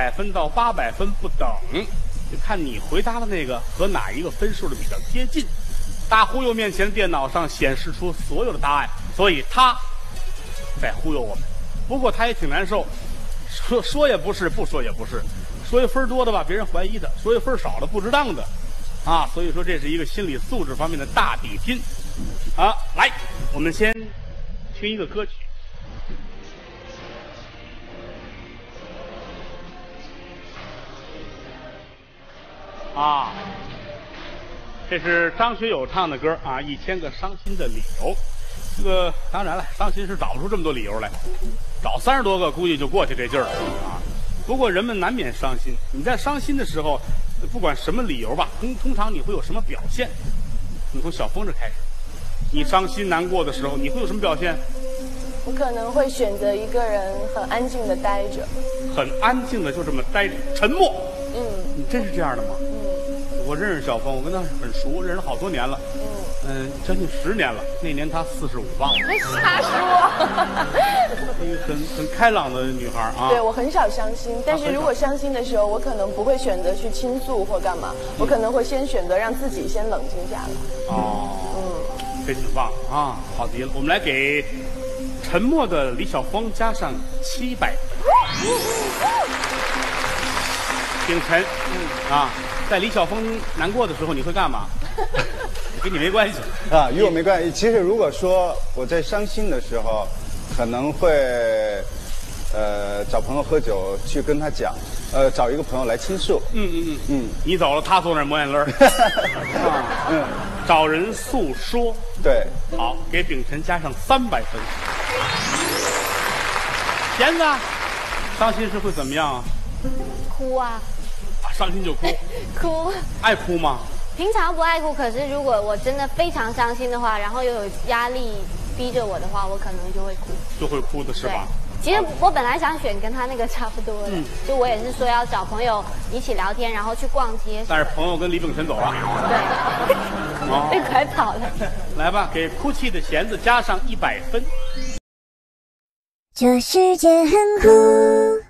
百分到八百分不等，就看你回答的那个和哪一个分数的比较接近。大忽悠面前电脑上显示出所有的答案，所以他在忽悠我们。不过他也挺难受，说说也不是，不说也不是，说一分多的吧，别人怀疑他；说一分少的，不值当的，啊，所以说这是一个心理素质方面的大比拼。啊，来，我们先听一个歌曲。啊，这是张学友唱的歌啊，《一千个伤心的理由》。这个当然了，伤心是找不出这么多理由来，找三十多个估计就过去这劲儿了啊。不过人们难免伤心，你在伤心的时候，不管什么理由吧，通通常你会有什么表现？你从小峰这开始，你伤心难过的时候，你会有什么表现？我可能会选择一个人很安静的待着，很安静的就这么待着，沉默。嗯你真是这样的吗？嗯我认识小峰，我跟他很熟，认识好多年了，嗯，嗯，将近十年了。那年他四十五，忘了，别瞎说。一个很很开朗的女孩啊。对我很少伤心，但是如果伤心的时候，我可能不会选择去倾诉或干嘛，我可能会先选择让自己先冷静下来。哦，嗯，这挺棒啊，好极了。我们来给沉默的李晓峰加上七百分。秉辰，嗯啊，在李晓峰难过的时候，你会干嘛？跟你没关系。啊，与我没关系。其实如果说我在伤心的时候，可能会呃找朋友喝酒去跟他讲，呃找一个朋友来倾诉。嗯嗯嗯嗯，你走了，他坐那儿抹眼泪儿。啊嗯，找人诉说。对，好，给秉辰加上三百分。弦子，伤心时会怎么样啊？哭啊，啊伤心就哭，哭。爱哭吗？平常不爱哭，可是如果我真的非常伤心的话，然后又有压力逼着我的话，我可能就会哭。就会哭的是吧？，其实我本来想选跟他那个差不多的，嗯就我也是说要找朋友一起聊天，然后去逛街。但是朋友跟李炳辰走了。对，哦被拐跑了。来吧，给哭泣的弦子加上一百分。这世界很酷。